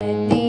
The